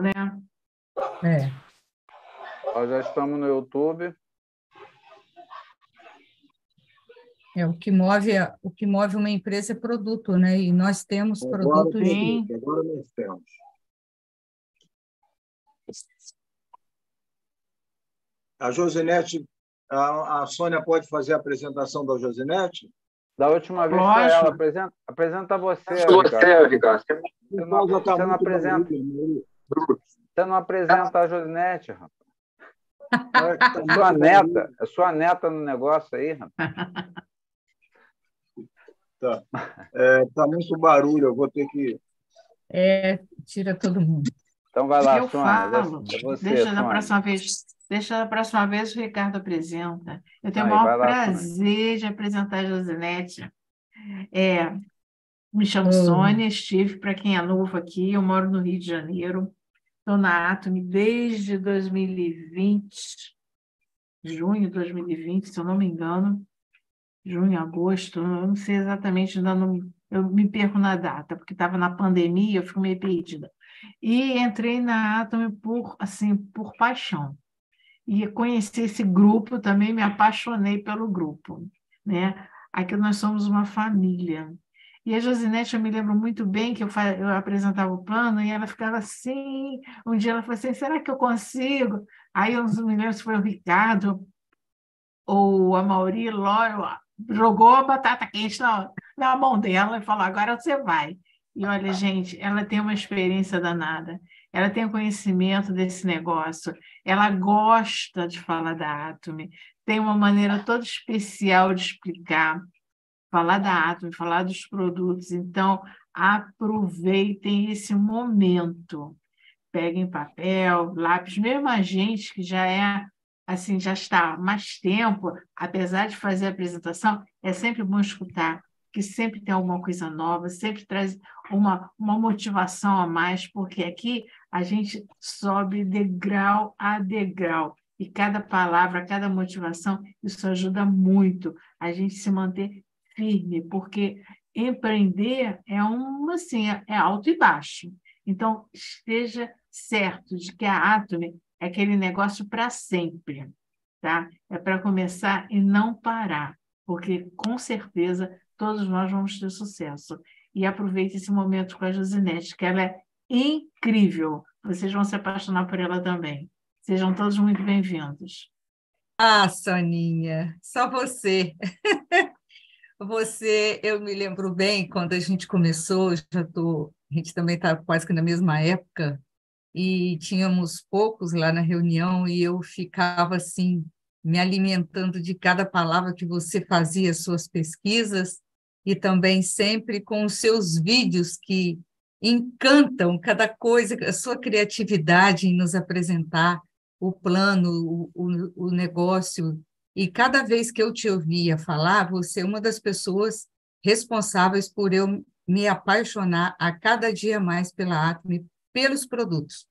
né? É. Nós já estamos no YouTube. É, o que move o que move uma empresa é produto, né? E nós temos Agora produtos. tem, Agora nós temos. A Josinete, a, a Sônia pode fazer a apresentação da Josinete? Da última vez foi ela. Apresenta, apresenta você, Você, Ricardo. Ricardo. Você não, tá você não apresenta, né? Você não apresenta a Josinete, rapaz. É sua neta, é sua neta no negócio aí, rapaz. Tá. É, tá muito barulho, eu vou ter que. É, tira todo mundo. Então vai lá, eu Sônia. falo. É você, deixa Sônia. próxima vez. Deixa da próxima vez o Ricardo apresenta. Eu tenho Aí, o maior lá, prazer de apresentar a Josinete. É, me chamo Hum. Sônia, estive, para quem é novo aqui, eu moro no Rio de Janeiro. Estou na Atomy desde 2020, junho de 2020, se eu não me engano. Junho, agosto, eu não sei exatamente, ainda não, eu me perco na data, porque estava na pandemia, eu fico meio perdida. E entrei na Atomy por, assim, por paixão. E conheci esse grupo, também me apaixonei pelo grupo, né? Aqui nós somos uma família. E a Josinete, eu me lembro muito bem que eu, eu apresentava o plano e ela ficava assim. Um dia ela falou assim: será que eu consigo? Aí eu não me lembro se foi o Ricardo ou a Mauri Lório, jogou a batata quente na, na mão dela e falou: agora você vai. E olha, gente, ela tem uma experiência danada, ela tem conhecimento desse negócio, ela gosta de falar da Atomy, tem uma maneira toda especial de explicar, falar da Atomy, falar dos produtos. Então, aproveitem esse momento. Peguem papel, lápis, mesmo a gente que já é assim, já está há mais tempo, apesar de fazer a apresentação, é sempre bom escutar, que sempre tem alguma coisa nova, sempre traz uma, uma motivação a mais, porque aqui a gente sobe degrau a degrau. E cada palavra, cada motivação, isso ajuda muito a gente se manter firme, porque empreender é um assim, é alto e baixo. Então, esteja certo de que a Atomy é aquele negócio para sempre, tá? É para começar e não parar, porque com certeza todos nós vamos ter sucesso. E aproveite esse momento com a Josinete, que ela é incrível. Vocês vão se apaixonar por ela também. Sejam todos muito bem-vindos. Ah, Soninha, só você. Você, eu me lembro bem quando a gente começou, já tô, a gente também está quase que na mesma época, e tínhamos poucos lá na reunião, e eu ficava assim, me alimentando de cada palavra que você fazia, suas pesquisas, e também sempre com os seus vídeos que encantam cada coisa, a sua criatividade em nos apresentar o plano, o, o, o negócio. E cada vez que eu te ouvia falar, você é uma das pessoas responsáveis por eu me apaixonar a cada dia mais pela Atme, pelos produtos.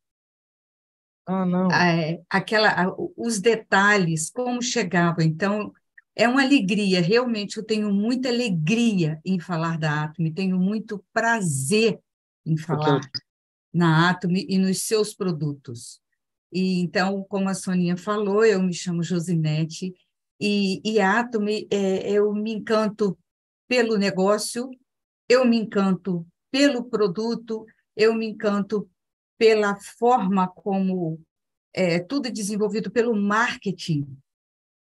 Ah, não. É, aquela, os detalhes, como chegava. Então, é uma alegria, realmente eu tenho muita alegria em falar da Atme, tenho muito prazer em falar na Atme e nos seus produtos. E então, como a Soninha falou, eu me chamo Josinete e, e a é, eu me encanto pelo negócio, eu me encanto pelo produto, eu me encanto pela forma como é tudo desenvolvido pelo marketing.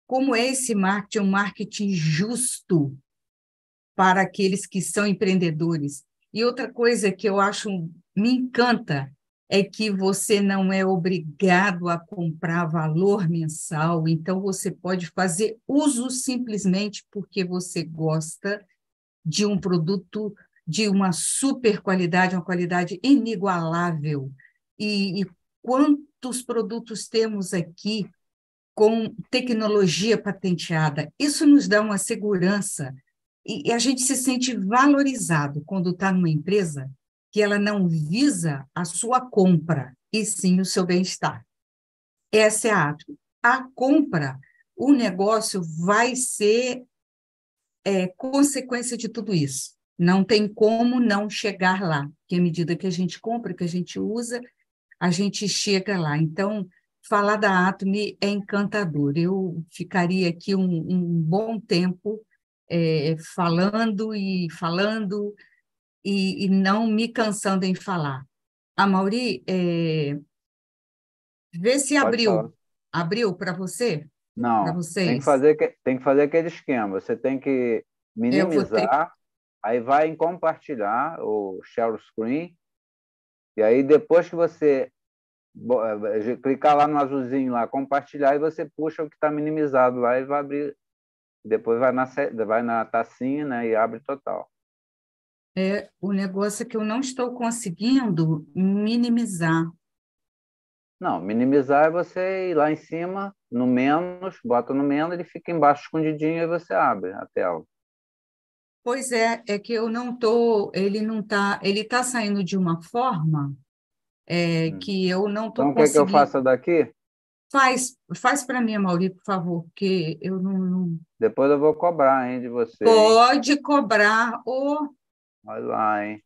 Como é esse marketing? Um marketing justo para aqueles que são empreendedores. E outra coisa que eu acho, me encanta, é que você não é obrigado a comprar valor mensal, então você pode fazer uso simplesmente porque você gosta de um produto de uma super qualidade, uma qualidade inigualável. E, e quantos produtos temos aqui com tecnologia patenteada? Isso nos dá uma segurança e, e a gente se sente valorizado quando está numa empresa que ela não visa a sua compra, e sim o seu bem-estar. Essa é a ato. A compra, o negócio vai ser é, consequência de tudo isso. Não tem como não chegar lá, que à medida que a gente compra, que a gente usa, a gente chega lá. Então, falar da Atomy é encantador. Eu ficaria aqui um, um bom tempo é, falando e falando e, e, não me cansando em falar. A Mauri, é, vê se Pode abriu. Falar. Abriu para você? Não? Tem que, fazer, tem que fazer aquele esquema. Você tem que minimizar, aí vai em compartilhar o share screen, e aí depois que você eh, clicar lá no azulzinho lá, compartilhar, e você puxa o que está minimizado lá e vai abrir. Depois vai na, vai na tacinha né, e abre total. É, o negócio é que eu não estou conseguindo minimizar. Não, minimizar é você ir lá em cima, no menos, bota no menos, ele fica embaixo escondidinho e você abre a tela. Pois é, é que eu não tô, ele não tá, ele está saindo de uma forma é, hum. que eu não estou então, conseguindo. Então, quer que eu faça daqui? Faz, faz para mim, Mauri, por favor, porque eu não, não, Depois eu vou cobrar, hein, de você. Pode cobrar, ô. Vai lá, hein.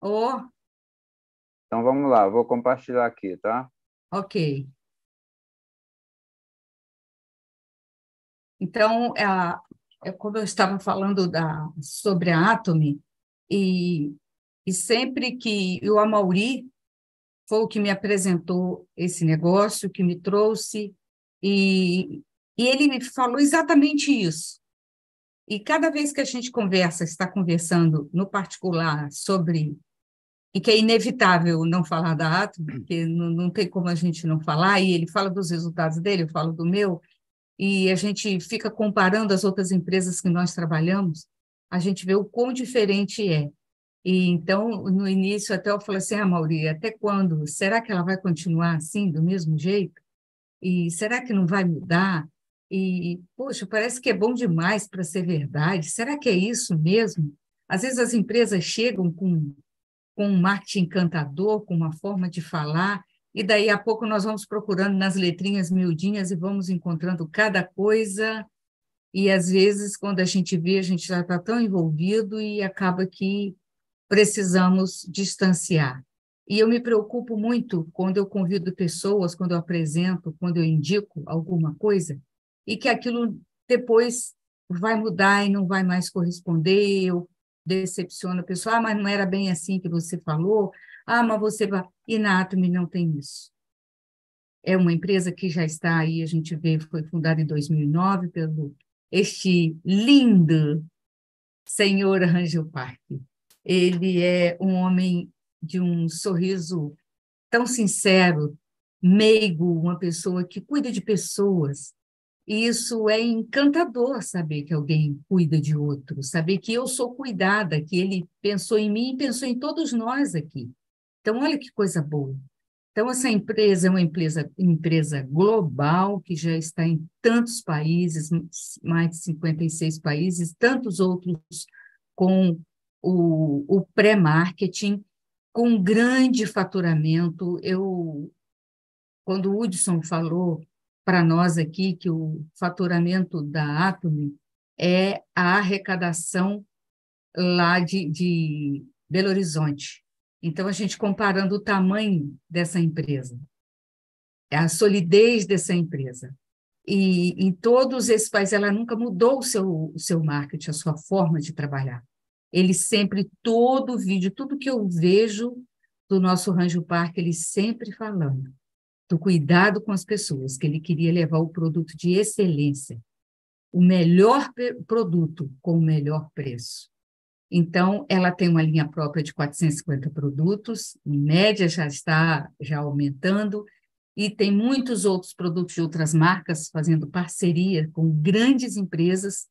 Ô. Então vamos lá, vou compartilhar aqui, tá? Ok. Então, a, é como eu estava falando da, sobre a Atomy, e, e sempre que o Amauri foi o que me apresentou esse negócio, que me trouxe, e, e ele me falou exatamente isso. E cada vez que a gente conversa, está conversando no particular sobre. E que é inevitável não falar da Atom, porque não, não tem como a gente não falar, e ele fala dos resultados dele, eu falo do meu, e a gente fica comparando as outras empresas que nós trabalhamos, a gente vê o quão diferente é. E então, no início, até eu falei assim, ah, Mauri, até quando? Será que ela vai continuar assim, do mesmo jeito? E será que não vai mudar? E, poxa, parece que é bom demais para ser verdade. Será que é isso mesmo? Às vezes as empresas chegam com, com um marketing encantador, com uma forma de falar, e daí a pouco nós vamos procurando nas letrinhas miudinhas e vamos encontrando cada coisa. E às vezes, quando a gente vê, a gente já está tão envolvido e acaba que precisamos distanciar. E eu me preocupo muito quando eu convido pessoas, quando eu apresento, quando eu indico alguma coisa, e que aquilo depois vai mudar e não vai mais corresponder, eu decepciono a pessoa, ah, mas não era bem assim que você falou, ah, mas você vai... E na não tem isso. É uma empresa que já está aí, a gente vê, foi fundada em 2009 pelo este lindo senhor Angel Park. Ele é um homem de um sorriso tão sincero, meigo, uma pessoa que cuida de pessoas. E isso é encantador saber que alguém cuida de outro, saber que eu sou cuidada, que ele pensou em mim e pensou em todos nós aqui. Então, olha que coisa boa. Então, essa empresa é uma empresa, empresa global, que já está em tantos países, mais de 56 países, tantos outros com o, o pré-marketing com grande faturamento. Eu, quando o Hudson falou para nós aqui que o faturamento da Atomy é a arrecadação lá de, de Belo Horizonte. Então, a gente comparando o tamanho dessa empresa, a solidez dessa empresa. E em todos esses países, ela nunca mudou o seu, o seu marketing, a sua forma de trabalhar ele sempre, todo vídeo, tudo que eu vejo do nosso Ranjo Parque, ele sempre falando do cuidado com as pessoas, que ele queria levar o produto de excelência, o melhor produto com o melhor preço. Então, ela tem uma linha própria de 450 produtos, em média já está já aumentando, e tem muitos outros produtos de outras marcas fazendo parceria com grandes empresas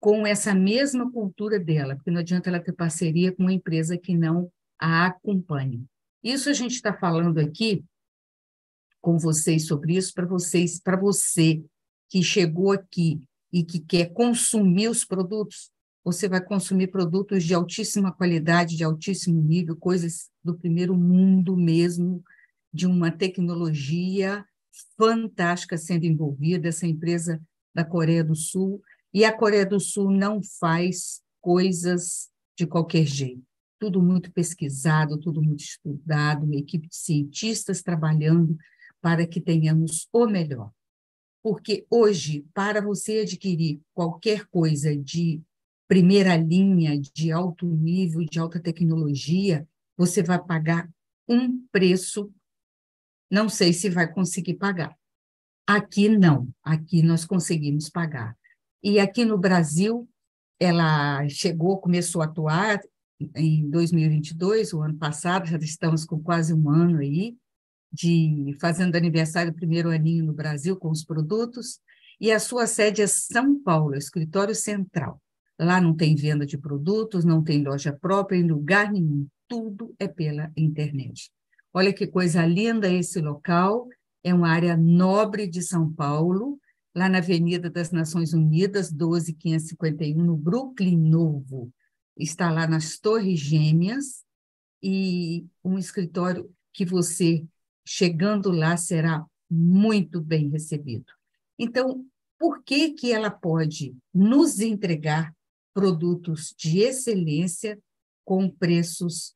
com essa mesma cultura dela, porque não adianta ela ter parceria com uma empresa que não a acompanhe. Isso a gente está falando aqui com vocês sobre isso para vocês, para você que chegou aqui e que quer consumir os produtos, você vai consumir produtos de altíssima qualidade, de altíssimo nível, coisas do primeiro mundo mesmo, de uma tecnologia fantástica sendo envolvida, essa empresa da Coreia do Sul, e a Coreia do Sul não faz coisas de qualquer jeito. tudo muito pesquisado, tudo muito estudado, uma equipe de cientistas trabalhando para que tenhamos o melhor. Porque hoje, para você adquirir qualquer coisa de primeira linha, de alto nível, de alta tecnologia, você vai pagar um preço, não sei se vai conseguir pagar. Aqui não, aqui nós conseguimos pagar. E aqui no Brasil, ela chegou, começou a atuar em 2022, o ano passado, já estamos com quase um ano aí, de fazendo aniversário primeiro aninho no Brasil com os produtos, e a sua sede é São Paulo, escritório central. Lá não tem venda de produtos, não tem loja própria em lugar nenhum, tudo é pela internet. Olha que coisa linda esse local, é uma área nobre de São Paulo, lá na Avenida das Nações Unidas, 12551, no Brooklyn Novo. Está lá nas Torres Gêmeas, e um escritório que você chegando lá será muito bem recebido. Então, por que que ela pode nos entregar produtos de excelência com preços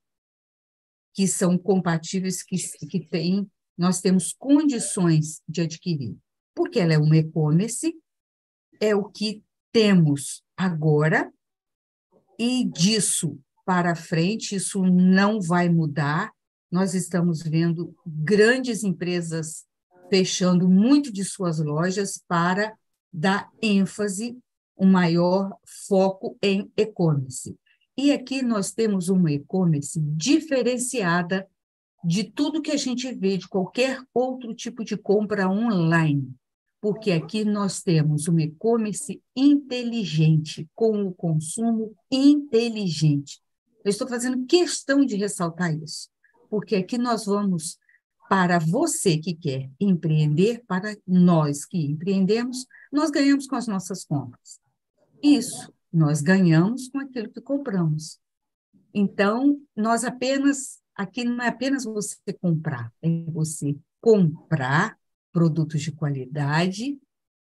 que são compatíveis, que, que tem, nós temos condições de adquirir? Porque ela é um e-commerce, é o que temos agora, e disso para frente, isso não vai mudar, nós estamos vendo grandes empresas fechando muito de suas lojas para dar ênfase, um maior foco em e-commerce. E aqui nós temos uma e-commerce diferenciada de tudo que a gente vê de qualquer outro tipo de compra online, porque aqui nós temos um e-commerce inteligente, com o consumo inteligente. Eu estou fazendo questão de ressaltar isso porque aqui nós vamos para você que quer empreender, para nós que empreendemos, nós ganhamos com as nossas compras. Isso, nós ganhamos com aquilo que compramos. Então, nós apenas, aqui não é apenas você comprar, é você comprar produtos de qualidade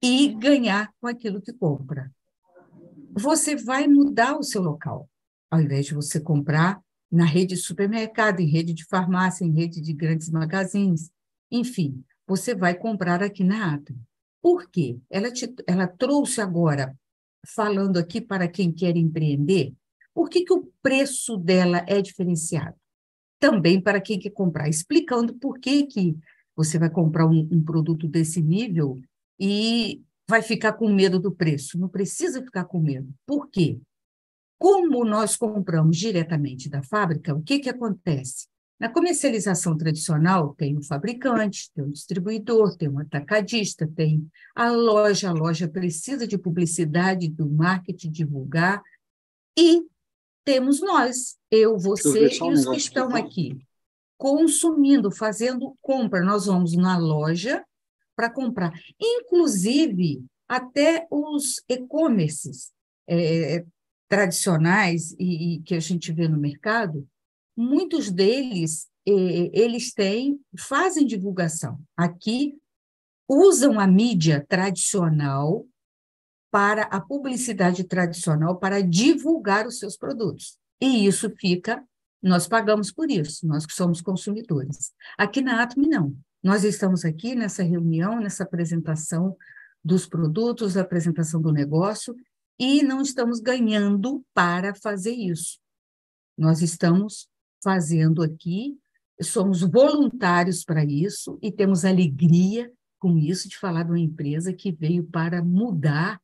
e ganhar com aquilo que compra. Você vai mudar o seu local. Ao invés de você comprar na rede de supermercado, em rede de farmácia, em rede de grandes magazines, enfim, você vai comprar aqui na Atri. Por quê? Ela, te, ela trouxe agora, falando aqui para quem quer empreender, por que, que o preço dela é diferenciado? Também para quem quer comprar, explicando por que, que você vai comprar um, um produto desse nível e vai ficar com medo do preço. Não precisa ficar com medo. Por quê? Como nós compramos diretamente da fábrica, o que, que acontece? Na comercialização tradicional, tem um fabricante, tem um distribuidor, tem um atacadista, tem a loja. A loja precisa de publicidade, do marketing, divulgar. E temos nós, eu, você e os que estão aqui, consumindo, fazendo compra. Nós vamos na loja para comprar. Inclusive, até os e-commerces. É, tradicionais e, e, que a gente vê no mercado, muitos deles eh, eles têm fazem divulgação. Aqui usam a mídia tradicional para a publicidade tradicional para divulgar os seus produtos. E isso fica, nós pagamos por isso, nós que somos consumidores. Aqui na Atme, não. Nós estamos aqui nessa reunião, nessa apresentação dos produtos, a apresentação do negócio, e não estamos ganhando para fazer isso. Nós estamos fazendo aqui, somos voluntários para isso e temos alegria com isso de falar de uma empresa que veio para mudar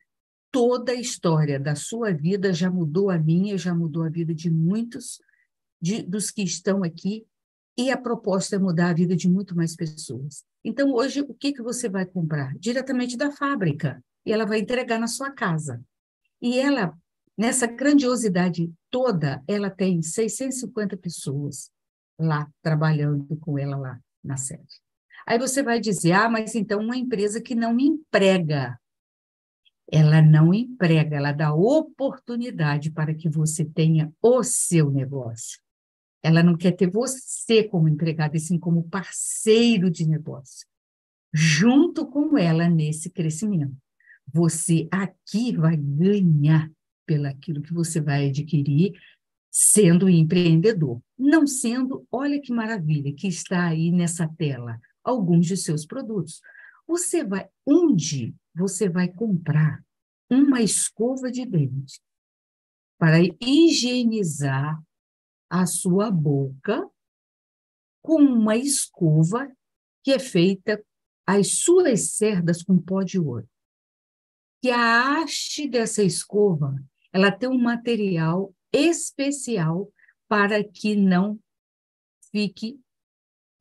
toda a história da sua vida, já mudou a minha, já mudou a vida de muitos de, dos que estão aqui e a proposta é mudar a vida de muito mais pessoas. Então, hoje, o que, que você vai comprar? Diretamente da fábrica, e ela vai entregar na sua casa. E ela, nessa grandiosidade toda, ela tem 650 pessoas lá trabalhando com ela lá na sede. Aí você vai dizer, ah, mas então uma empresa que não emprega. Ela não emprega, ela dá oportunidade para que você tenha o seu negócio. Ela não quer ter você como empregado, e sim como parceiro de negócio, junto com ela nesse crescimento você aqui vai ganhar pelaquilo que você vai adquirir, sendo empreendedor. Não sendo, olha que maravilha que está aí nessa tela alguns de seus produtos. Você vai onde você vai comprar uma escova de dente para higienizar a sua boca com uma escova que é feita as suas cerdas com pó de ouro. Que a haste dessa escova, ela tem um material especial para que não fique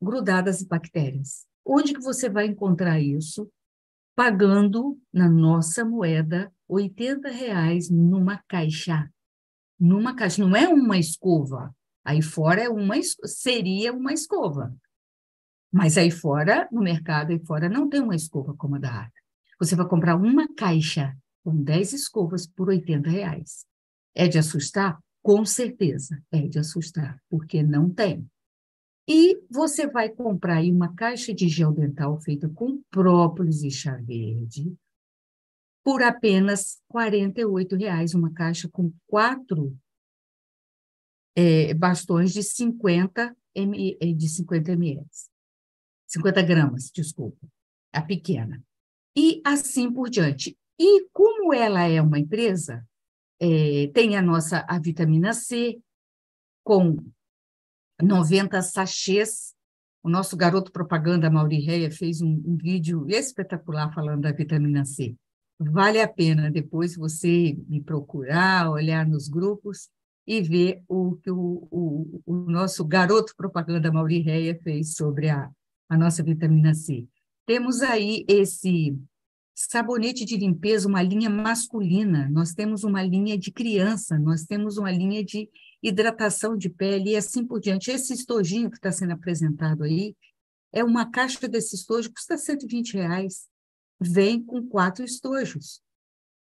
grudadas bactérias. Onde que você vai encontrar isso? Pagando na nossa moeda 80 reais numa caixa. Numa caixa, não é uma escova. Aí fora é uma seria uma escova. Mas aí fora, no mercado aí fora, não tem uma escova como a da Arca. Você vai comprar uma caixa com 10 escovas por 80 reais. É de assustar? Com certeza é de assustar, porque não tem. E você vai comprar aí uma caixa de gel dental feita com própolis e chá verde por apenas R$ reais, uma caixa com quatro é, bastões de 50 ml, é, de 50 ml. 50 gramas, desculpa, a pequena. E assim por diante. E como ela é uma empresa, é, tem a nossa a vitamina C, com 90 sachês. O nosso garoto propaganda, Mauri Reia, fez um, um vídeo espetacular falando da vitamina C. Vale a pena depois você me procurar, olhar nos grupos e ver o que o, o, o nosso garoto propaganda, Mauri Reia, fez sobre a, a nossa vitamina C. Temos aí esse sabonete de limpeza, uma linha masculina, nós temos uma linha de criança, nós temos uma linha de hidratação de pele e assim por diante. Esse estojinho que está sendo apresentado aí é uma caixa desse estojo, custa 120 reais. Vem com quatro estojos.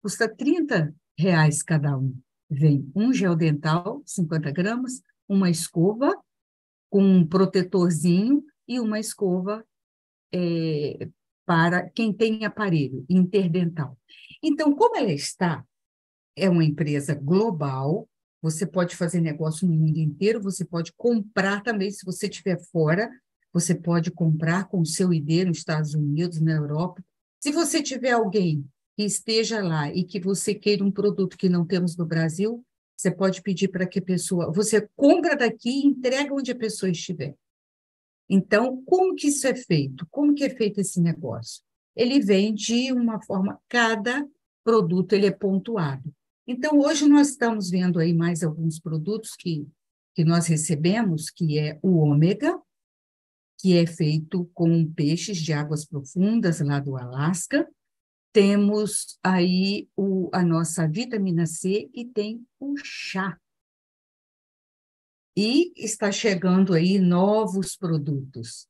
Custa 30 reais cada um. Vem um gel dental, 50 gramas, uma escova com um protetorzinho e uma escova é, para quem tem aparelho interdental. Então, como ela está, é uma empresa global, você pode fazer negócio no mundo inteiro, você pode comprar também, se você estiver fora, você pode comprar com o seu ID nos Estados Unidos, na Europa. Se você tiver alguém que esteja lá e que você queira um produto que não temos no Brasil, você pode pedir para que a pessoa, você compra daqui e entrega onde a pessoa estiver. Então, como que isso é feito? Como que é feito esse negócio? Ele vem de uma forma, cada produto ele é pontuado. Então, hoje nós estamos vendo aí mais alguns produtos que, que nós recebemos, que é o ômega, que é feito com peixes de águas profundas lá do Alasca. Temos aí o, a nossa vitamina C e tem o chá, e está chegando aí novos produtos.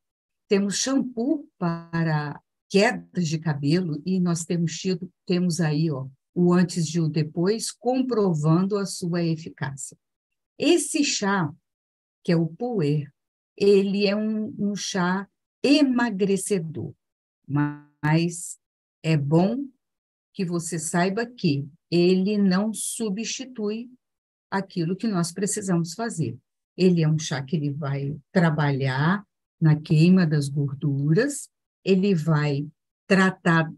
Temos shampoo para quedas de cabelo e nós temos tido, temos aí ó, o antes e o depois, comprovando a sua eficácia. Esse chá, que é o Puer, ele é um, um chá emagrecedor, mas é bom que você saiba que ele não substitui aquilo que nós precisamos fazer. Ele é um chá que ele vai trabalhar na queima das gorduras, ele vai tratar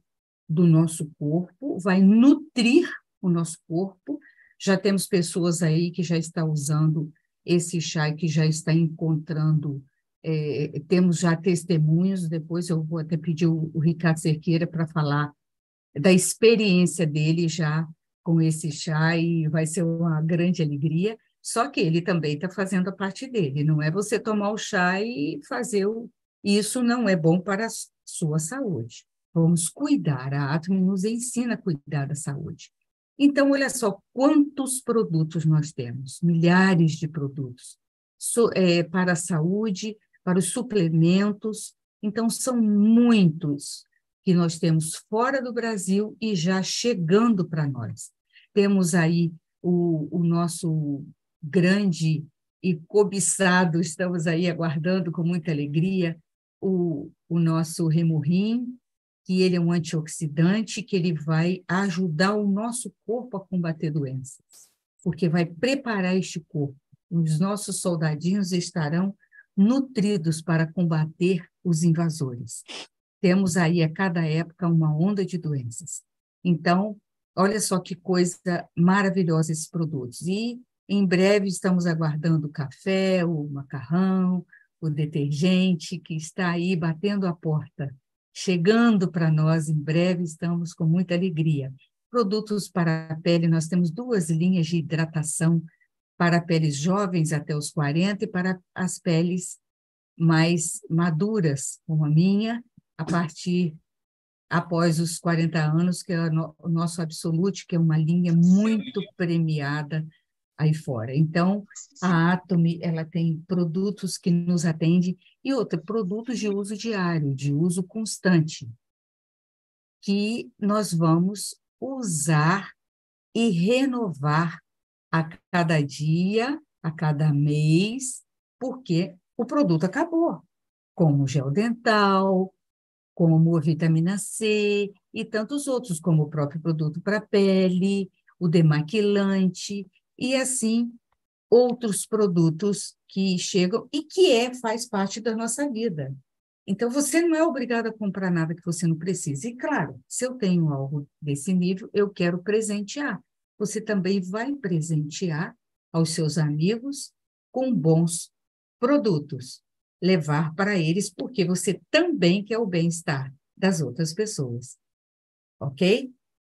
do nosso corpo, vai nutrir o nosso corpo. Já temos pessoas aí que já estão usando esse chá e que já está encontrando, é, temos já testemunhos, depois eu vou até pedir o, o Ricardo Cerqueira para falar da experiência dele já com esse chá e vai ser uma grande alegria. Só que ele também está fazendo a parte dele, não é você tomar o chá e fazer o. Isso não é bom para a sua saúde. Vamos cuidar, a Atme nos ensina a cuidar da saúde. Então, olha só quantos produtos nós temos, milhares de produtos so, é, para a saúde, para os suplementos. Então, são muitos que nós temos fora do Brasil e já chegando para nós. Temos aí o, o nosso grande e cobiçado, estamos aí aguardando com muita alegria o, o nosso remorrim, que ele é um antioxidante, que ele vai ajudar o nosso corpo a combater doenças, porque vai preparar este corpo. os nossos soldadinhos estarão nutridos para combater os invasores. Temos aí a cada época uma onda de doenças. Então, olha só que coisa maravilhosa esses produtos. E em breve estamos aguardando o café, o macarrão, o detergente que está aí batendo a porta, chegando para nós em breve, estamos com muita alegria. Produtos para a pele, nós temos duas linhas de hidratação para peles jovens até os 40 e para as peles mais maduras, como a minha, a partir após os 40 anos, que é o nosso Absolute, que é uma linha muito premiada aí fora. Então, a Atomy, ela tem produtos que nos atendem e outra, produtos de uso diário, de uso constante, que nós vamos usar e renovar a cada dia, a cada mês, porque o produto acabou, como gel dental, como a vitamina C e tantos outros, como o próprio produto para pele, o demaquilante e assim outros produtos que chegam e que é faz parte da nossa vida. Então você não é obrigado a comprar nada que você não precisa. E claro, se eu tenho algo desse nível, eu quero presentear você também vai presentear aos seus amigos com bons produtos, levar para eles, porque você também quer o bem-estar das outras pessoas. Ok?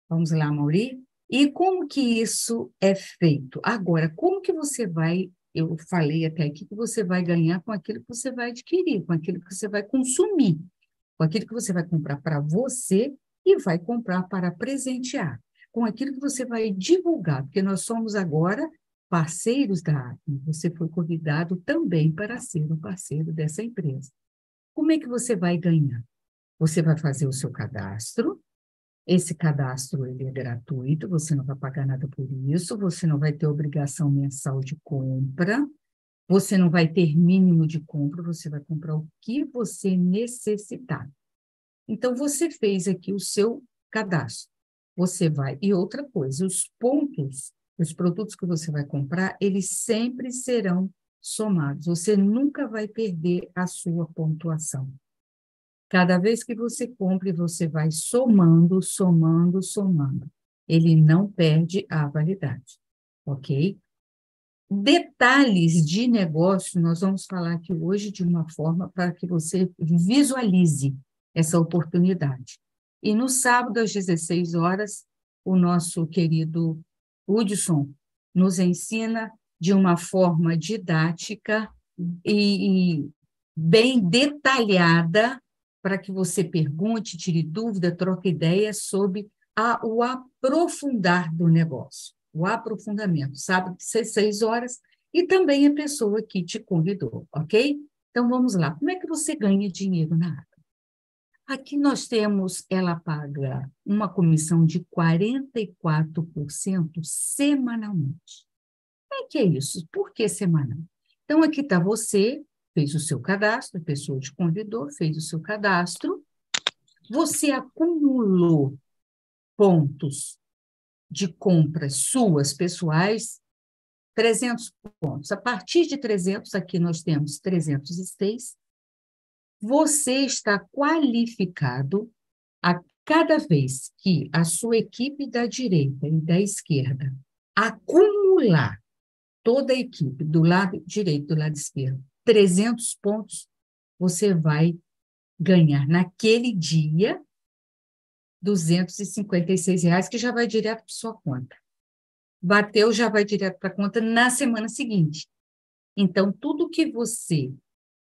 Vamos lá, Mauri? E como que isso é feito? Agora, como que você vai, eu falei até aqui, que você vai ganhar com aquilo que você vai adquirir, com aquilo que você vai consumir, com aquilo que você vai comprar para você e vai comprar para presentear com aquilo que você vai divulgar, porque nós somos agora parceiros da Acme. Você foi convidado também para ser um parceiro dessa empresa. Como é que você vai ganhar? Você vai fazer o seu cadastro. Esse cadastro ele é gratuito, você não vai pagar nada por isso, você não vai ter obrigação mensal de compra, você não vai ter mínimo de compra, você vai comprar o que você necessitar. Então, você fez aqui o seu cadastro você vai. E outra coisa, os pontos, os produtos que você vai comprar, eles sempre serão somados. Você nunca vai perder a sua pontuação. Cada vez que você compra, você vai somando, somando, somando. Ele não perde a validade, ok? Detalhes de negócio, nós vamos falar aqui hoje de uma forma para que você visualize essa oportunidade. E no sábado, às 16 horas, o nosso querido Hudson nos ensina de uma forma didática e, e bem detalhada para que você pergunte, tire dúvida, troque ideias sobre a, o aprofundar do negócio, o aprofundamento, sábado, 16 horas, e também a pessoa que te convidou, ok? Então vamos lá. Como é que você ganha dinheiro na área? Aqui nós temos, ela paga uma comissão de 44% semanalmente. O que é isso? Por que semanal? Então, aqui está você, fez o seu cadastro, a pessoa te convidou, fez o seu cadastro, você acumulou pontos de compras suas pessoais, 300 pontos. A partir de 300, aqui nós temos 306, você está qualificado a cada vez que a sua equipe da direita e da esquerda acumular toda a equipe do lado direito e do lado esquerdo 300 pontos, você vai ganhar naquele dia 256 reais, que já vai direto para sua conta. Bateu, já vai direto para a conta na semana seguinte. Então, tudo que você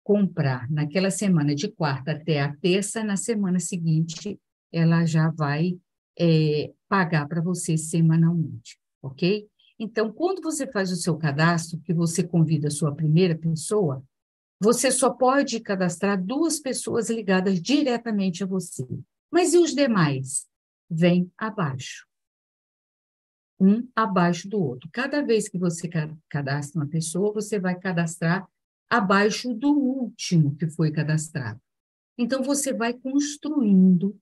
comprar naquela semana de quarta até a terça, na semana seguinte ela já vai é, pagar para você semanalmente, ok? Então, quando você faz o seu cadastro, que você convida a sua primeira pessoa, você só pode cadastrar duas pessoas ligadas diretamente a você. Mas e os demais? Vem abaixo. Um abaixo do outro. Cada vez que você cadastra uma pessoa, você vai cadastrar abaixo do último que foi cadastrado. Então, você vai construindo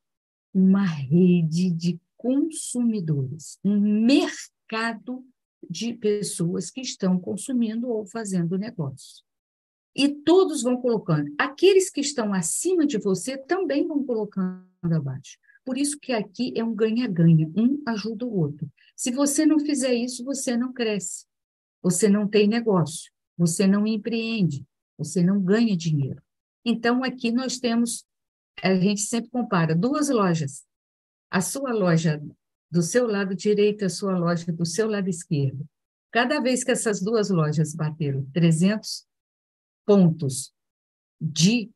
uma rede de consumidores, um mercado de pessoas que estão consumindo ou fazendo negócio. E todos vão colocando. Aqueles que estão acima de você também vão colocando abaixo. Por isso que aqui é um ganha-ganha, um ajuda o outro. Se você não fizer isso, você não cresce. Você não tem negócio, você não empreende, você não ganha dinheiro. Então aqui nós temos a gente sempre compara duas lojas. A sua loja do seu lado direito, a sua loja do seu lado esquerdo. Cada vez que essas duas lojas bateram 300 pontos de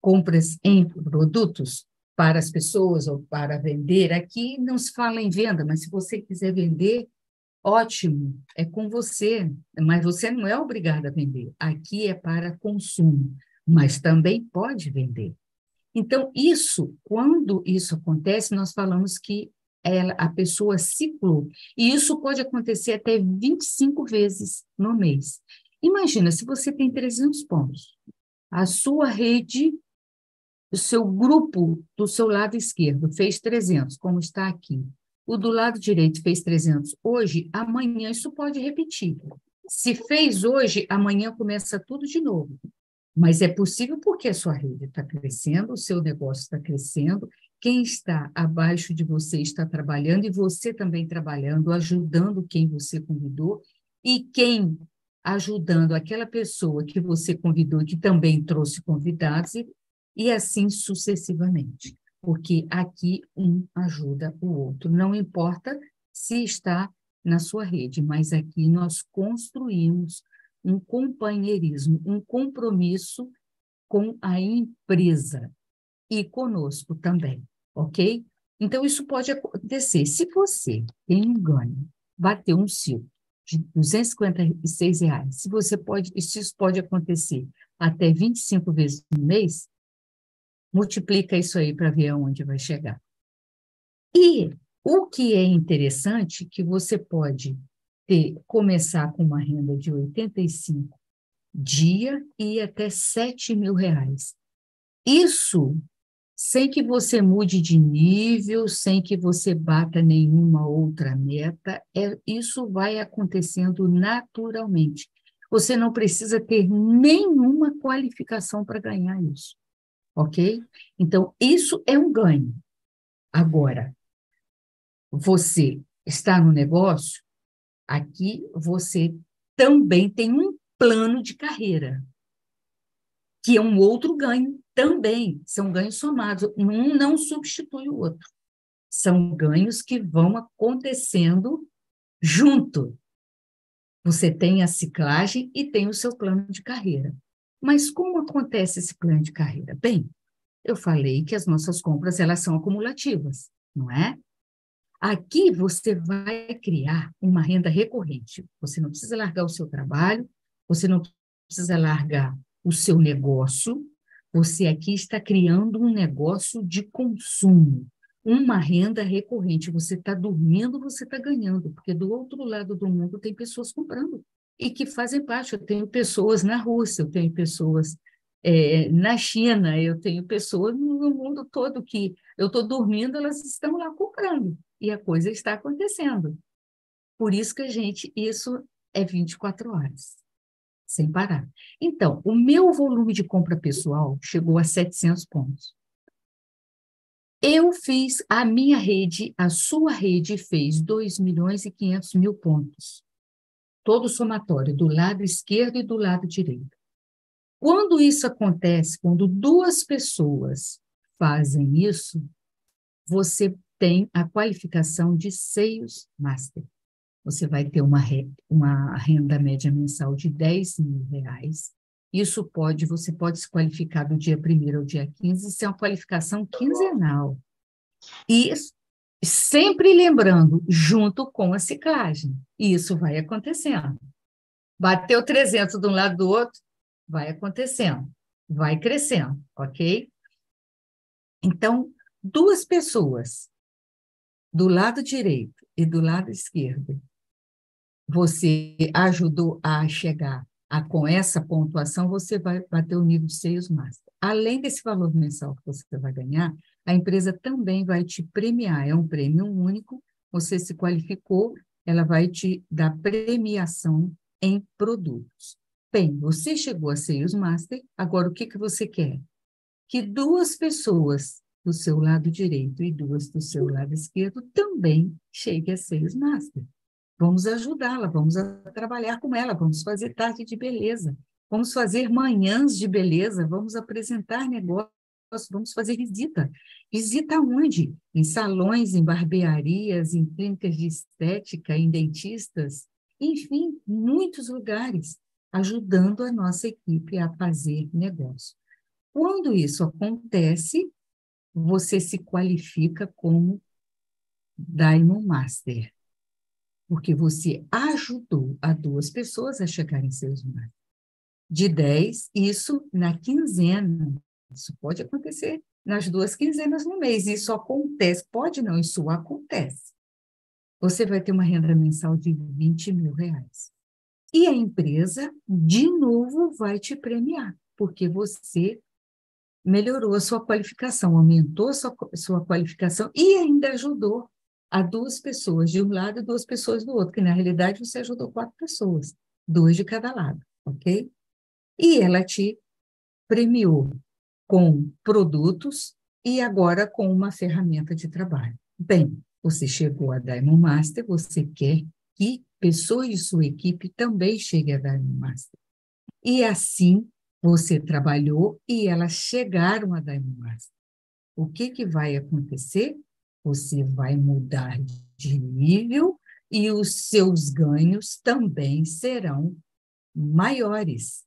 compras em produtos para as pessoas ou para vender, aqui não se fala em venda, mas se você quiser vender, ótimo, é com você, mas você não é obrigado a vender. Aqui é para consumo, mas também pode vender. Então, isso, quando isso acontece, nós falamos que ela, a pessoa ciclou. E isso pode acontecer até 25 vezes no mês. Imagina, se você tem 300 pontos, a sua rede, o seu grupo do seu lado esquerdo fez 300, como está aqui. O do lado direito fez 300 hoje, amanhã isso pode repetir. Se fez hoje, amanhã começa tudo de novo. Mas é possível porque a sua rede está crescendo, o seu negócio está crescendo, quem está abaixo de você está trabalhando e você também trabalhando, ajudando quem você convidou, e quem ajudando aquela pessoa que você convidou, que também trouxe convidados, e, e assim sucessivamente. Porque aqui um ajuda o outro. Não importa se está na sua rede, mas aqui nós construímos um companheirismo, um compromisso com a empresa e conosco também, ok? Então, isso pode acontecer. Se você tem um ganho, bateu um ciclo de 256 reais, se você pode, se isso pode acontecer até 25 vezes no mês, multiplica isso aí para ver aonde vai chegar. E o que é interessante que você pode ter, começar com uma renda de 85 dia e até 7 mil reais. Isso sem que você mude de nível, sem que você bata nenhuma outra meta, é, isso vai acontecendo naturalmente. Você não precisa ter nenhuma qualificação para ganhar isso, ok? Então, isso é um ganho. Agora, você está no negócio, Aqui você também tem um plano de carreira, que é um outro ganho também. São ganhos somados. Um não substitui o outro. São ganhos que vão acontecendo junto. Você tem a ciclagem e tem o seu plano de carreira. Mas como acontece esse plano de carreira? Bem, eu falei que as nossas compras elas são acumulativas, não é? Aqui você vai criar uma renda recorrente. Você não precisa largar o seu trabalho, você não precisa largar o seu negócio. Você aqui está criando um negócio de consumo, uma renda recorrente. Você está dormindo, você está ganhando, porque do outro lado do mundo tem pessoas comprando e que fazem parte. Eu tenho pessoas na Rússia, eu tenho pessoas é, na China, eu tenho pessoas no mundo todo que eu estou dormindo, elas estão lá comprando e a coisa está acontecendo. Por isso que a gente, isso é 24 horas, sem parar. Então, o meu volume de compra pessoal chegou a 700 pontos. Eu fiz, a minha rede, a sua rede fez 2 milhões e 500 mil pontos. Todo somatório, do lado esquerdo e do lado direito. Quando isso acontece, quando duas pessoas fazem isso, você tem a qualificação de Seios Master. Você vai ter uma, uma renda média mensal de 10 mil reais. Isso pode, você pode se qualificar do dia 1 ao dia 15, isso é uma qualificação quinzenal. E sempre lembrando, junto com a ciclagem. E isso vai acontecendo. Bateu 300 de um lado do outro, vai acontecendo, vai crescendo, ok? Então, duas pessoas do lado direito e do lado esquerdo, você ajudou a chegar a, com essa pontuação, você vai bater o nível de seios master. Além desse valor mensal que você vai ganhar, a empresa também vai te premiar. É um prêmio único, você se qualificou ela vai te dar premiação em produtos. Bem, você chegou a Sales Master, agora o que, que você quer? Que duas pessoas do seu lado direito e duas do seu lado esquerdo também cheguem a Sales Master. Vamos ajudá-la, vamos trabalhar com ela, vamos fazer tarde de beleza, vamos fazer manhãs de beleza, vamos apresentar negócios, vamos fazer visita. Visita onde? Em salões, em barbearias, em clínicas de estética, em dentistas, enfim, muitos lugares, ajudando a nossa equipe a fazer negócio. Quando isso acontece, você se qualifica como Diamond Master, porque você ajudou a duas pessoas a chegarem em seus mares. De 10, isso na quinzena. Isso pode acontecer nas duas quinzenas no mês. Isso acontece, pode não, isso acontece. Você vai ter uma renda mensal de 20 mil reais. E a empresa, de novo, vai te premiar, porque você melhorou a sua qualificação, aumentou a sua, sua qualificação e ainda ajudou a duas pessoas de um lado e duas pessoas do outro, que na realidade você ajudou quatro pessoas, duas de cada lado, ok? E ela te premiou com produtos e agora com uma ferramenta de trabalho. Bem, você chegou a Diamond Master, você quer que pessoas de sua equipe também cheguem a Diamond Master. E assim você trabalhou e elas chegaram a Diamond Master. O que, que vai acontecer? Você vai mudar de nível e os seus ganhos também serão maiores.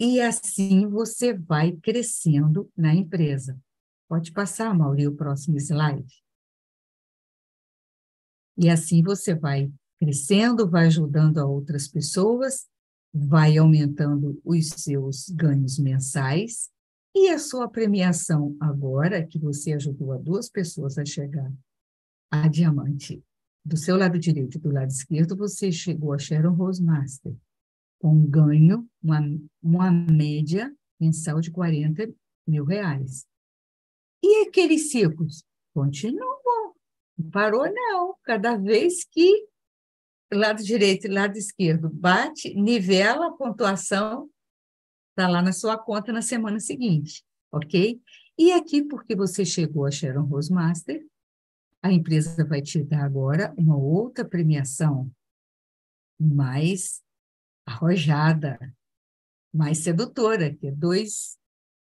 E assim você vai crescendo na empresa. Pode passar, Mauri, o próximo slide. E assim você vai crescendo, vai ajudando a outras pessoas vai aumentando os seus ganhos mensais e a sua premiação agora, que você ajudou a duas pessoas a chegar a diamante, do seu lado direito e do lado esquerdo, você chegou a Sharon Rose Master, com um ganho, uma, uma média mensal de 40 mil reais. E aqueles ciclos? Continuam. Não parou, não. Cada vez que lado direito e lado esquerdo bate, nivela a pontuação, está lá na sua conta na semana seguinte, ok? E aqui, porque você chegou a Sharon Rose Master, a empresa vai te dar agora uma outra premiação mais arrojada, mais sedutora, que é 2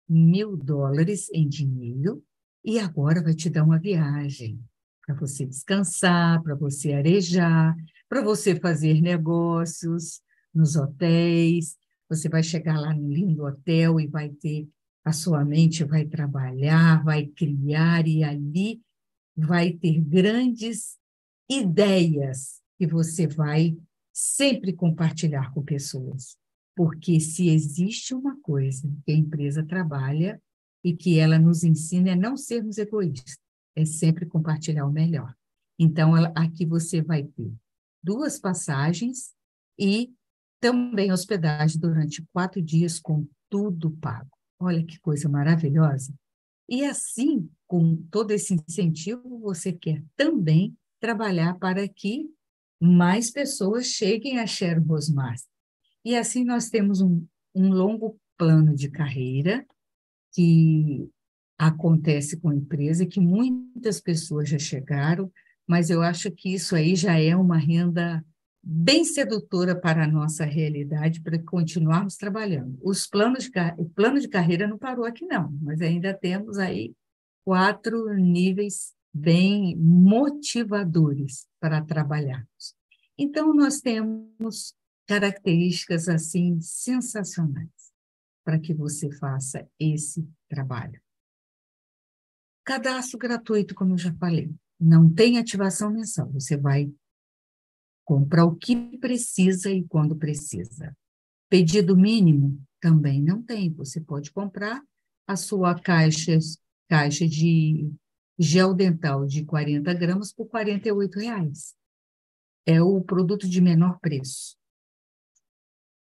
mil dólares em dinheiro, e agora vai te dar uma viagem para você descansar, para você arejar, para você fazer negócios nos hotéis. Você vai chegar lá no lindo hotel e vai ter a sua mente vai trabalhar, vai criar e ali vai ter grandes ideias que você vai sempre compartilhar com pessoas. Porque se existe uma coisa que a empresa trabalha e que ela nos ensina é não sermos egoístas, é sempre compartilhar o melhor. Então, aqui você vai ter duas passagens e também hospedagem durante quatro dias com tudo pago. Olha que coisa maravilhosa. E assim, com todo esse incentivo, você quer também trabalhar para que mais pessoas cheguem a Share Rosmaster. E assim nós temos um, um longo plano de carreira que acontece com a empresa, que muitas pessoas já chegaram, mas eu acho que isso aí já é uma renda bem sedutora para a nossa realidade, para continuarmos trabalhando. Os planos de, o plano de carreira não parou aqui, não, mas ainda temos aí quatro níveis bem motivadores para trabalharmos. Então, nós temos características assim sensacionais para que você faça esse trabalho. Cadastro gratuito, como eu já falei não tem ativação mensal. Você vai comprar o que precisa e quando precisa. Pedido mínimo também não tem. Você pode comprar a sua caixa, caixa de gel dental de 40 gramas por R$ reais. É o produto de menor preço.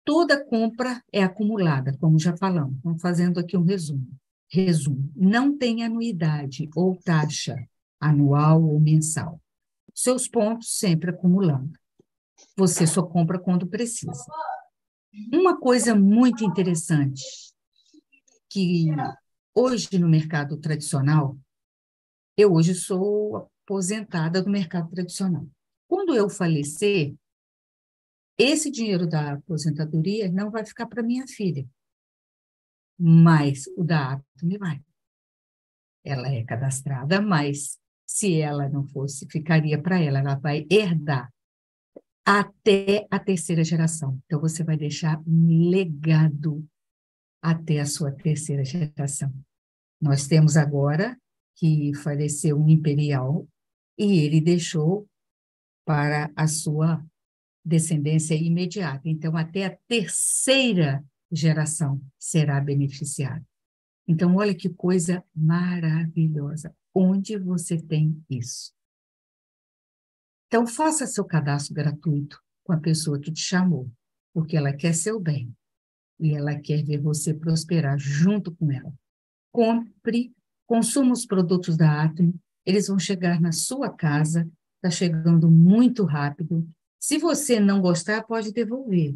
Toda compra é acumulada, como já falamos. Vamos fazendo aqui um resumo. Resumo. Não tem anuidade ou taxa anual ou mensal. Seus pontos sempre acumulando. Você só compra quando precisa. Uma coisa muito interessante que hoje no mercado tradicional, eu hoje sou aposentada do mercado tradicional. Quando eu falecer, esse dinheiro da aposentadoria não vai ficar para minha filha, mas o da Atome vai. Ela é cadastrada, mas se ela não fosse, ficaria para ela, ela vai herdar até a terceira geração. Então, você vai deixar um legado até a sua terceira geração. Nós temos agora que faleceu um imperial e ele deixou para a sua descendência imediata. Então, até a terceira geração será beneficiada. Então, olha que coisa maravilhosa. Onde você tem isso? Então, faça seu cadastro gratuito com a pessoa que te chamou, porque ela quer seu bem e ela quer ver você prosperar junto com ela. Compre, consuma os produtos da Atom, eles vão chegar na sua casa, está chegando muito rápido. Se você não gostar, pode devolver,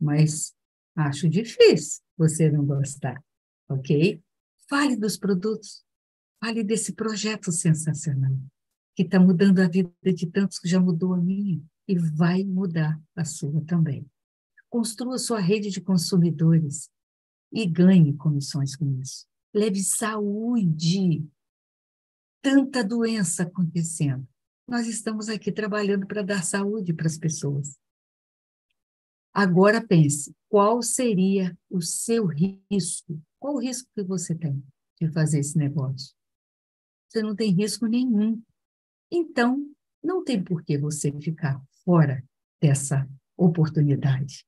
mas acho difícil você não gostar, ok? Fale dos produtos, fale desse projeto sensacional que está mudando a vida de tantos que já mudou a minha e vai mudar a sua também. Construa sua rede de consumidores e ganhe comissões com isso. Leve saúde. Tanta doença acontecendo. Nós estamos aqui trabalhando para dar saúde para as pessoas. Agora pense, qual seria o seu risco? Qual o risco que você tem de fazer esse negócio? Você não tem risco nenhum. Então, não tem por que você ficar fora dessa oportunidade,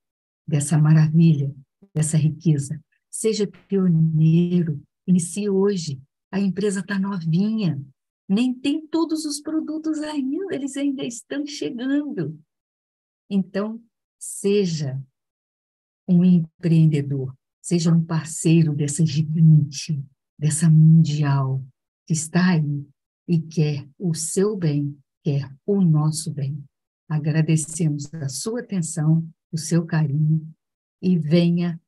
dessa maravilha, dessa riqueza. Seja pioneiro, inicie hoje. A empresa está novinha, nem tem todos os produtos ainda, eles ainda estão chegando. Então, seja um empreendedor, seja um parceiro dessa gigante, dessa mundial que está aí e quer o seu bem, quer o nosso bem. Agradecemos a sua atenção, o seu carinho e venha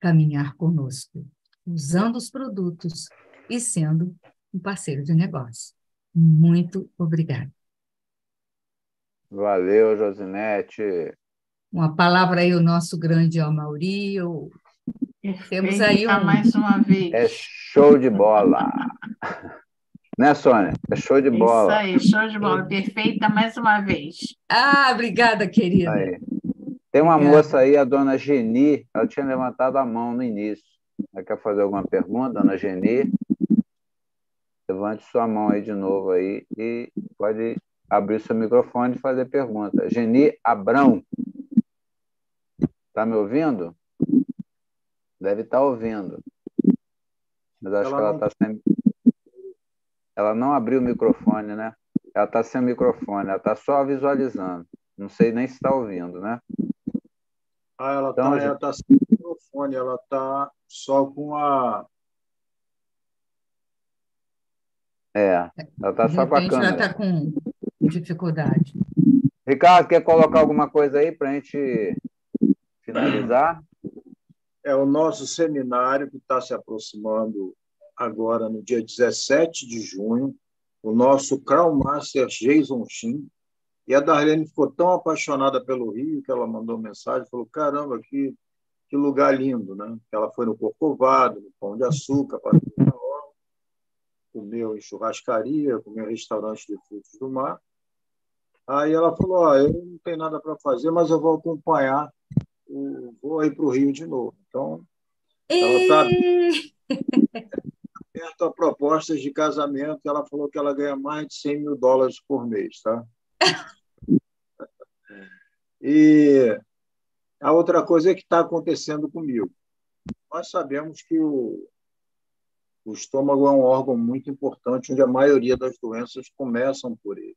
caminhar conosco, usando os produtos e sendo um parceiro de negócio. Muito obrigada. Valeu, Josinete. Uma palavra aí, o nosso grande Amauri. Temos aí um... mais uma vez. É show de bola. Né, Sônia? É show de bola. Isso aí, show de bola. Perfeita mais uma vez. Ah, obrigada, querida. Aí. Tem uma obrigada. moça aí, a dona Geni, ela tinha levantado a mão no início. Ela quer fazer alguma pergunta, dona Geni? Levante sua mão aí de novo aí e pode abrir seu microfone e fazer pergunta. Geni Abrão. Está me ouvindo? Deve estar tá ouvindo. Mas acho ela que ela está não... sem. Ela não abriu o microfone, né? Ela está sem microfone, ela está só visualizando. Não sei nem se está ouvindo, né? Ah, ela está então, tá sem microfone, ela está só com a. É, ela está só com a câmera. Ela está com dificuldade. Ricardo, quer colocar alguma coisa aí para a gente finalizar? É o nosso seminário que está se aproximando agora no dia 17 de junho, o nosso Crown Master Jason Shin. E a Darlene ficou tão apaixonada pelo Rio que ela mandou mensagem, falou: caramba, que, que lugar lindo, né? Ela foi no Corcovado, no Pão de Açúcar, para comeu em churrascaria, comeu em restaurante de frutos do mar. Aí ela falou: oh, eu não tenho nada para fazer, mas eu vou acompanhar, o, vou ir para o Rio de novo. Então, ela está aberto a propostas de casamento. Ela falou que ela ganha mais de 100 mil dólares por mês, tá? e a outra coisa é que está acontecendo comigo. Nós sabemos que o, o estômago é um órgão muito importante, onde a maioria das doenças começam por ele.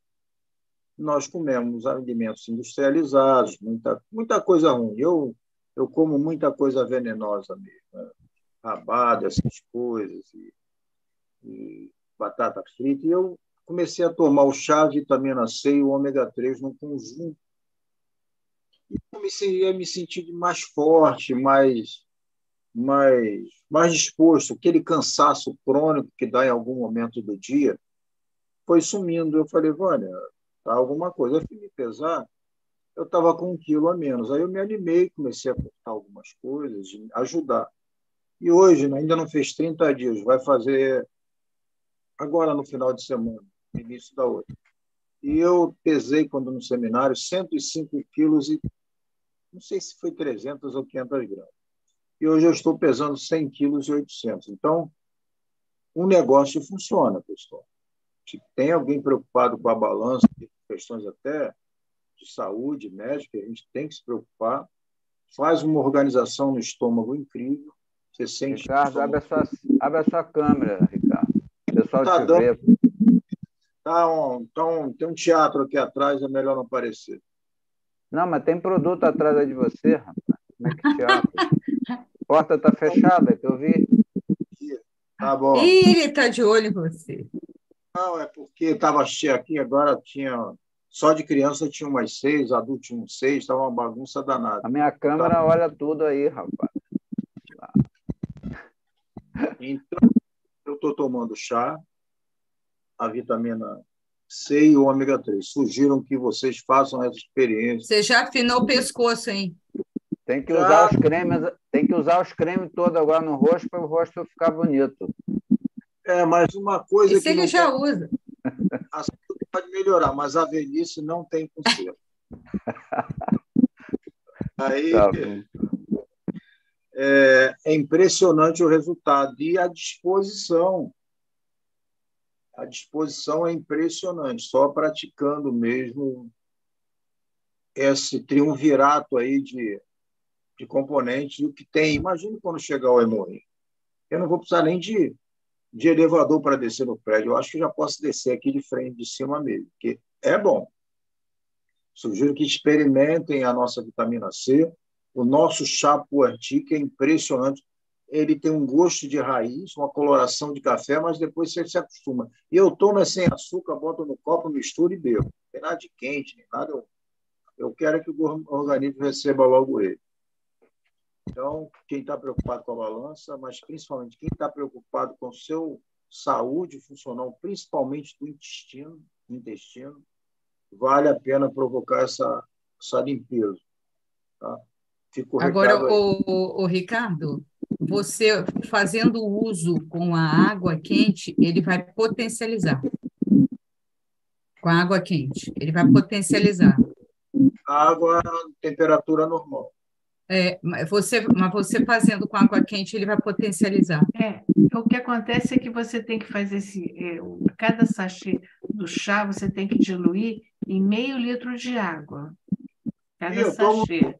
Nós comemos alimentos industrializados, muita, muita coisa ruim. Eu, eu como muita coisa venenosa mesmo. Né? Rabada, essas coisas. E e batata frita, e eu comecei a tomar o chá, vitamina C e o ômega 3 num conjunto. E comecei a me sentir mais forte, mais, mais, mais disposto. Aquele cansaço crônico que dá em algum momento do dia foi sumindo. Eu falei, Vânia, tá alguma coisa. Eu fui me pesar, eu estava com um quilo a menos. Aí eu me animei, comecei a cortar algumas coisas, ajudar. E hoje, né, ainda não fez 30 dias, vai fazer agora no final de semana, início da outra. E eu pesei, quando no seminário, 105 quilos e não sei se foi 300 ou 500 gramas. E hoje eu estou pesando 100 quilos e 800. Então, um negócio funciona, pessoal. Se tem alguém preocupado com a balança, questões até de saúde médica, a gente tem que se preocupar. Faz uma organização no estômago incrível. Você sente. Ricardo, abre a, sua, abre a sua câmera, Ricardo. Pessoal tá te dando... vê. Tá um, tá um, tem um teatro aqui atrás, é melhor não aparecer. Não, mas tem produto atrás de você, rapaz. Como é que teatro? A porta está fechada, que eu vi. Tá bom. Ih, ele está de olho em você. Não, é porque estava cheio aqui, agora tinha. Só de criança tinha umas seis, adulto tinha uns seis, estava uma bagunça danada. A minha câmera tá. olha tudo aí, rapaz. Então, estou tomando chá, a vitamina C e o ômega 3. Sugiram que vocês façam essa experiência. Você já afinou o pescoço, hein? Tem que usar os cremes, tem que usar os cremes todos agora no rosto para o rosto ficar bonito. É, mas uma coisa Isso que ele já pode... usa. A saúde pode melhorar, mas a velhice não tem conserto. Aí tá é, é impressionante o resultado e a disposição a disposição é impressionante, só praticando mesmo esse triunvirato aí de, de componentes o que tem. Imagine quando chegar o hemorrinho. Eu não vou precisar nem de, de elevador para descer no prédio. Eu acho que já posso descer aqui de frente, de cima mesmo, porque é bom. Sugiro que experimentem a nossa vitamina C. O nosso chá Puerti, que é impressionante ele tem um gosto de raiz, uma coloração de café, mas depois você se acostuma. E eu tomo sem açúcar, boto no copo, misturo e bebo. Não tem nada de quente, nem nada. Eu quero que o organismo receba logo ele. Então, quem está preocupado com a balança, mas principalmente quem está preocupado com seu saúde funcional, principalmente do intestino, intestino, vale a pena provocar essa, essa limpeza. Tá? Agora, o, o, Ricardo, você fazendo uso com a água quente, ele vai potencializar. Com a água quente, ele vai potencializar. Água, temperatura normal. É, você, mas você fazendo com água quente, ele vai potencializar. É, o que acontece é que você tem que fazer esse. É, cada sachê do chá você tem que diluir em meio litro de água. Cada sachê. Tomo,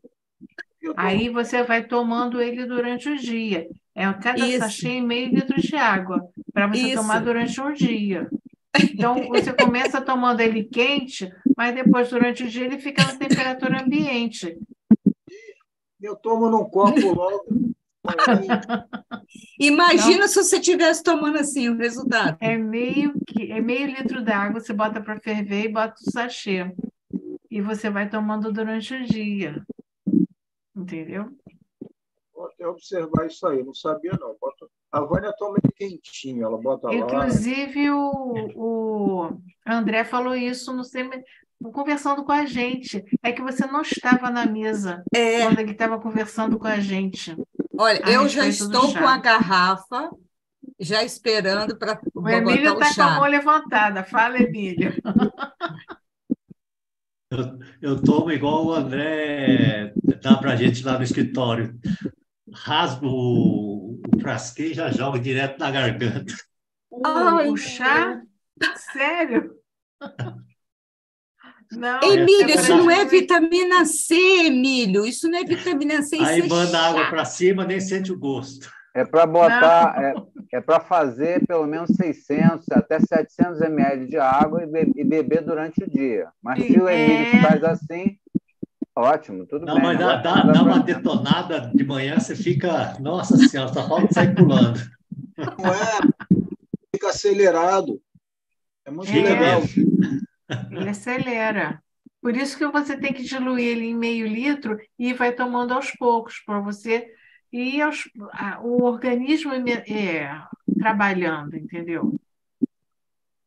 Aí você vai tomando ele durante o dia. É cada Isso. sachê meio litro de água para você Isso. tomar durante um dia. Então, você começa tomando ele quente, mas depois, durante o dia, ele fica na temperatura ambiente. Eu tomo num copo logo. Imagina então, se você estivesse tomando assim o resultado. É meio, que, é meio litro d'água, você bota para ferver e bota o sachê. E você vai tomando durante o dia. Entendeu? Vou até observar isso aí, não sabia não. Bota... A Vânia toma ele quentinho, ela bota lá. Inclusive, o, o André falou isso no seminário conversando com a gente. É que você não estava na mesa é. quando ele estava conversando com a gente. Olha, eu já estou com a garrafa, já esperando para. O Emílio está com a mão levantada. Fala, Emílio. Eu, eu tomo igual o André dá para a gente lá no escritório. Rasgo o, o frasquinho e já jogo direto na garganta. Ai, o chá? Sério? Não, Emílio, é isso não é vitamina C, Emílio. Isso não é vitamina C. Aí é manda é água para cima, nem sente o gosto. É para botar, é, é para fazer pelo menos 600 até 700 ml de água e, be e beber durante o dia. Mas se o Emílio é... faz assim, ótimo, tudo Não, bem. Mas dá, dá, dá uma detonada de manhã, você fica, nossa senhora, só falta sair pulando. Não é, fica acelerado. É muito fica legal. Ele acelera. Por isso que você tem que diluir ele em meio litro e vai tomando aos poucos, para você ir aos, a, o organismo é, trabalhando, entendeu?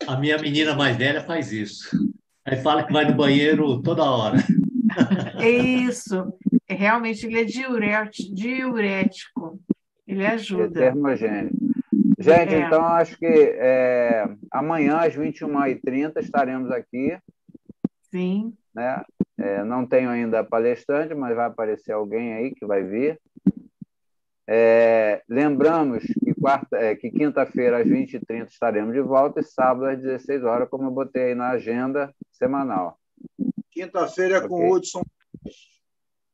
A minha menina mais velha faz isso. Aí fala que vai no banheiro toda hora. É isso. É, realmente ele é diurético. Ele ajuda. É termogênico. Gente, é. então acho que é, amanhã às 21h30 estaremos aqui. Sim. Né? É, não tenho ainda palestrante, mas vai aparecer alguém aí que vai vir. É, lembramos que, quarta, é, que quinta-feira às 20h30 estaremos de volta e sábado às 16 horas, como eu botei aí na agenda semanal. Quinta-feira é com o Hudson.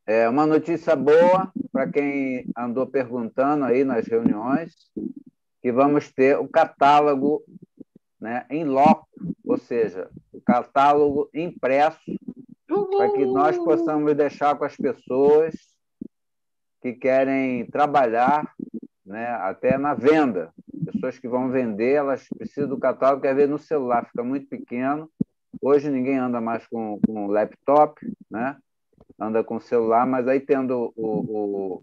É uma notícia boa para quem andou perguntando aí nas reuniões, que vamos ter o catálogo né, em loco, ou seja, o catálogo impresso para que nós possamos deixar com as pessoas que querem trabalhar né, até na venda. Pessoas que vão vender, elas precisam do catálogo, quer ver no celular, fica muito pequeno. Hoje ninguém anda mais com, com laptop, né? anda com celular, mas aí tendo o, o,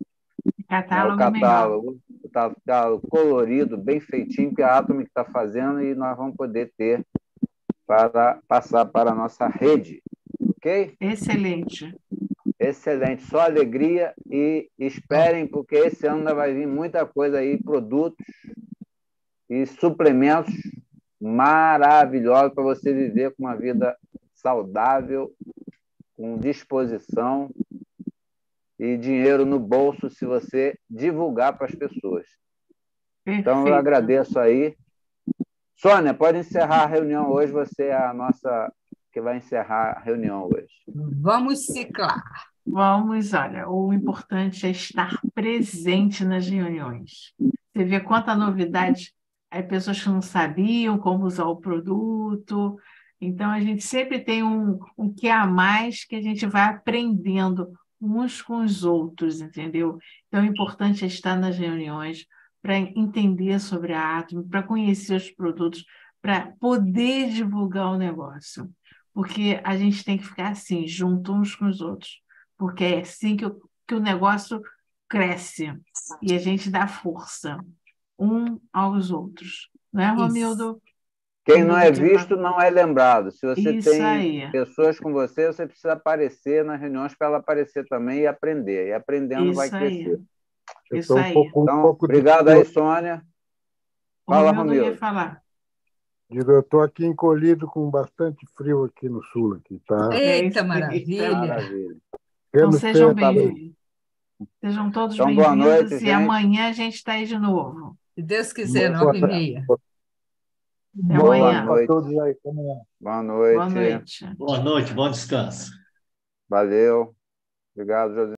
catálogo, né, o catálogo, o catálogo colorido, bem feitinho, que a Atom está fazendo, e nós vamos poder ter para passar para a nossa rede ok? Excelente. Excelente, só alegria e esperem, porque esse ano ainda vai vir muita coisa aí, produtos e suplementos maravilhosos para você viver com uma vida saudável, com disposição e dinheiro no bolso se você divulgar para as pessoas. Perfeito. Então, eu agradeço aí. Sônia, pode encerrar a reunião hoje. Você é a nossa que vai encerrar a reunião hoje. Vamos ciclar. Vamos, olha, o importante é estar presente nas reuniões. Você vê quanta novidade, aí pessoas que não sabiam como usar o produto. Então, a gente sempre tem um, um que a mais que a gente vai aprendendo uns com os outros, entendeu? Então, o importante é estar nas reuniões para entender sobre a Atom, para conhecer os produtos, para poder divulgar o negócio porque a gente tem que ficar assim, junto uns com os outros, porque é assim que o, que o negócio cresce e a gente dá força um aos outros. Não é, Romildo? Quem não é visto não é lembrado. Se você Isso tem aí. pessoas com você, você precisa aparecer nas reuniões para ela aparecer também e aprender. E aprendendo Isso vai crescer. Aí. Isso aí. Um pouco, então, um obrigado de... aí, Sônia. Fala, Romildo. Romildo. falar. Digo, eu estou aqui encolhido com bastante frio aqui no sul. Aqui, tá? Eita, maravilha! maravilha. Então sejam bem-vindos. Sejam todos então, bem-vindos e gente. amanhã a gente está aí de novo. Se Deus quiser, nove e meia. Até amanhã. Boa noite. Boa noite. Boa noite. Boa noite, bom descanso. Valeu. Obrigado, José.